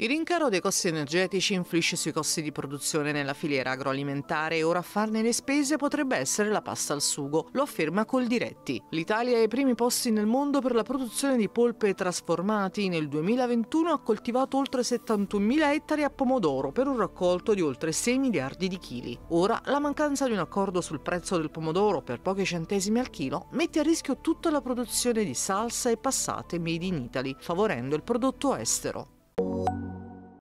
Il rincaro dei costi energetici influisce sui costi di produzione nella filiera agroalimentare e ora a farne le spese potrebbe essere la pasta al sugo, lo afferma Coldiretti. L'Italia è ai primi posti nel mondo per la produzione di polpe trasformati. Nel 2021 ha coltivato oltre 71.000 ettari a pomodoro per un raccolto di oltre 6 miliardi di chili. Ora la mancanza di un accordo sul prezzo del pomodoro per pochi centesimi al chilo mette a rischio tutta la produzione di salsa e passate made in Italy, favorendo il prodotto estero.